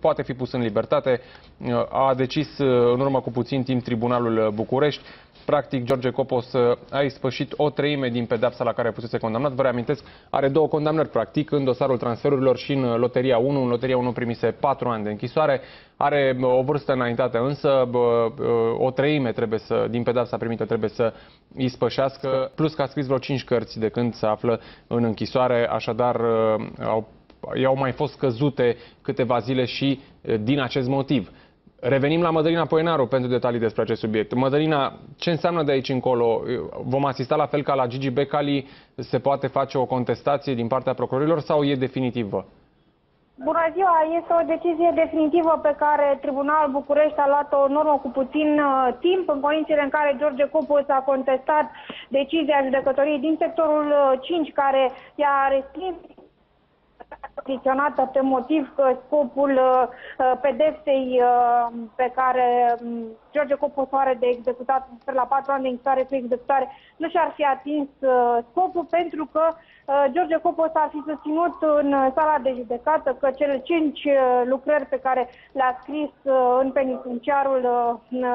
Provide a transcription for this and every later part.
poate fi pus în libertate. A decis în urmă cu puțin timp Tribunalul București. Practic, George Copos a ispășit o treime din pedepsa la care fusese condamnat. Vă reamintesc, are două condamnări, practic, în dosarul transferurilor și în Loteria 1. În Loteria 1 primise patru ani de închisoare. Are o vârstă înaintată, însă o treime trebuie să, din pedepsa primită trebuie să ispășească, plus că a scris vreo cinci cărți de când se află în închisoare, așadar au i-au mai fost căzute câteva zile și din acest motiv. Revenim la Mădălina Poenaru pentru detalii despre acest subiect. Mădălina, ce înseamnă de aici încolo? Vom asista la fel ca la Gigi Becali? Se poate face o contestație din partea procurorilor sau e definitivă? Bună ziua! Este o decizie definitivă pe care Tribunalul București a luat-o în urmă cu puțin uh, timp, în condițiile în care George Copos a contestat decizia judecătoriei din sectorul uh, 5, care i-a respins condiționată pe motiv că scopul uh, uh, pedepsei uh, pe care um, George Copos are de executat la patru ani de închisoare cu executare nu și-ar fi atins scopul pentru că George Copos ar fi susținut în sala de judecată că cele cinci lucrări pe care le-a scris în penitenciarul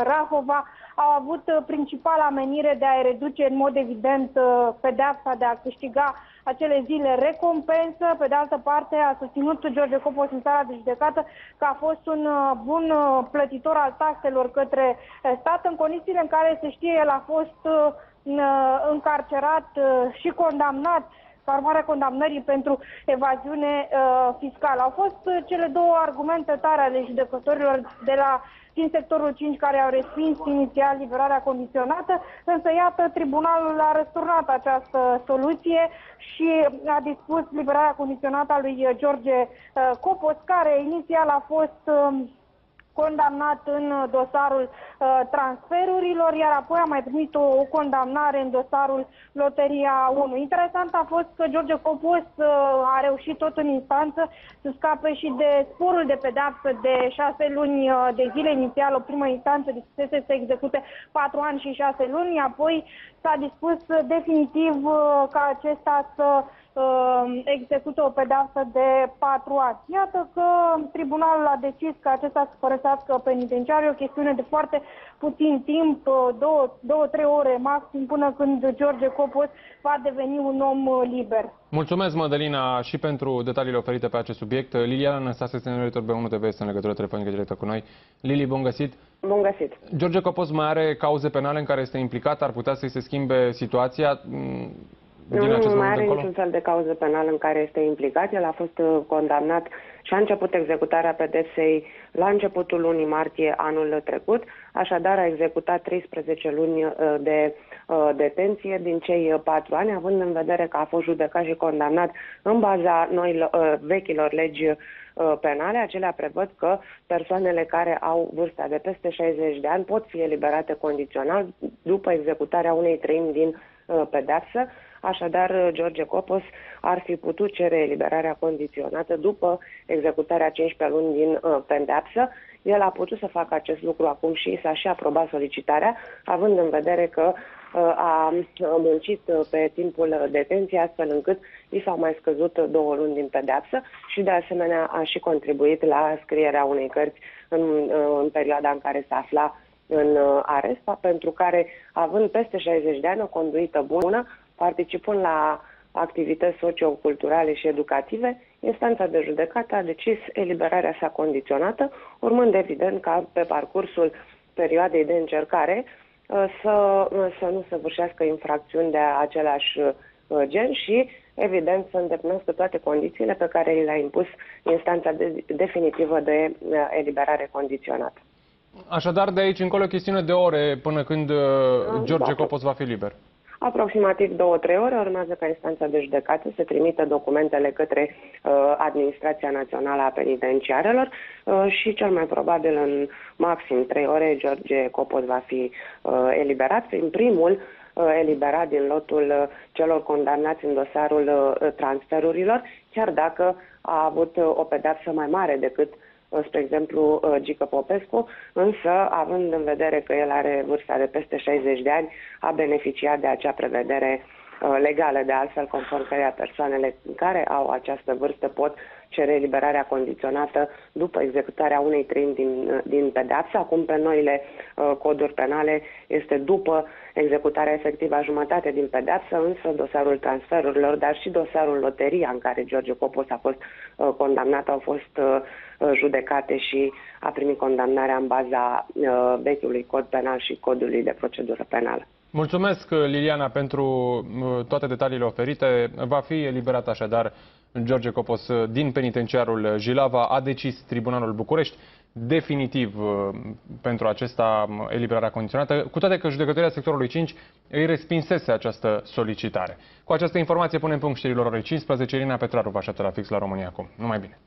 Rahova au avut principala menire de a reduce în mod evident pedeapsa de a câștiga acele zile recompensă. Pe de altă parte, a susținut George Copos în sala de judecată că a fost un uh, bun uh, plătitor al taxelor către uh, stat în condițiile în care, se știe, el a fost încarcerat și condamnat ca urmare condamnării pentru evaziune uh, fiscală. Au fost uh, cele două argumente tare ale judecătorilor de la din sectorul 5 care au respins inițial liberarea condiționată, însă iată, tribunalul a răsturnat această soluție și a dispus liberarea condiționată a lui George uh, Copos, care inițial a fost uh, condamnat în dosarul uh, transferurilor, iar apoi a mai primit o, o condamnare în dosarul Loteria 1. Interesant a fost că George Copos uh, a reușit tot în instanță să scape și de sporul de pedeapsă de șase luni uh, de zile. Inițial, o primă instanță dispusese să execute patru ani și șase luni, apoi s-a dispus definitiv uh, ca acesta să uh, execută o pedeapsă de patru ani. Iată că tribunalul a decis că acesta să părăsească penitenciarul, o chestiune de foarte puțin timp, uh, două, două, trei ore maxim, până când George Copos va deveni un om uh, liber. Mulțumesc, Mădălina, și pentru detaliile oferite pe acest subiect. Liliana Năstase este editor B1 TV, este în legătură telefonică directă cu noi. Lili, bun găsit! Bun găsit! George Copos mai are cauze penale în care este implicat? Ar putea să-i se schimbe situația? Din nu, acest nu mai are încolo? niciun fel de cauză penală în care este implicat. El a fost uh, condamnat și a început executarea pedepsei la începutul lunii martie anul trecut, așadar a executat 13 luni uh, de uh, detenție din cei 4 ani, având în vedere că a fost judecat și condamnat în baza noilor, vechilor legi penale, acelea prevăd că persoanele care au vârsta de peste 60 de ani pot fi eliberate condițional după executarea unei treimi din pedeapsă. Așadar, George Copos ar fi putut cere eliberarea condiționată după executarea 15 luni din uh, pendeapsă. El a putut să facă acest lucru acum și s-a și aprobat solicitarea, având în vedere că uh, a muncit pe timpul detenției, astfel încât i s-au mai scăzut două luni din pedeapsă și de asemenea a și contribuit la scrierea unei cărți în, uh, în perioada în care se afla în uh, arest, pentru care, având peste 60 de ani, o conduită bună, participând la activități socioculturale și educative, instanța de judecată a decis eliberarea sa condiționată, urmând evident ca pe parcursul perioadei de încercare uh, să, uh, să nu săvârșească infracțiuni de același uh, gen și, evident, să îndeplinească toate condițiile pe care le-a impus instanța de, definitivă de eliberare condiționată. Așadar, de aici încolo, chestiune de ore până când George da. Copos va fi liber. Aproximativ două-trei ore urmează ca instanța de judecată să trimită documentele către uh, Administrația Națională a Penitenciarelor uh, și cel mai probabil în maxim trei ore George Copos va fi uh, eliberat prin primul uh, eliberat din lotul uh, celor condamnați în dosarul uh, transferurilor, chiar dacă a avut o pedeapsă mai mare decât Uh, spre exemplu, uh, Gică Popescu, însă, având în vedere că el are vârsta de peste 60 de ani, a beneficiat de acea prevedere uh, legale, de altfel, conform căreia persoanele care au această vârstă pot cere eliberarea condiționată după executarea unei treimi din, uh, din pedeapsă. Acum, pe noile uh, coduri penale, este după executarea efectivă a jumătate din pedeapsă, însă dosarul transferurilor, dar și dosarul loteria în care George Copos a fost uh, condamnat, au fost uh, uh judecate și a primit condamnarea în baza uh, vechiului cod penal și codului de procedură penală. Mulțumesc, Liliana, pentru uh, toate detaliile oferite. Va fi eliberat așadar George Copos din penitenciarul Jilava. A decis Tribunalul București definitiv uh, pentru acesta eliberarea condiționată, cu toate că judecătoria sectorului 5 îi respinsese această solicitare. Cu această informație punem punct știrilor orei 15. Irina Petraru vă așteaptă la fix la România acum. Numai bine!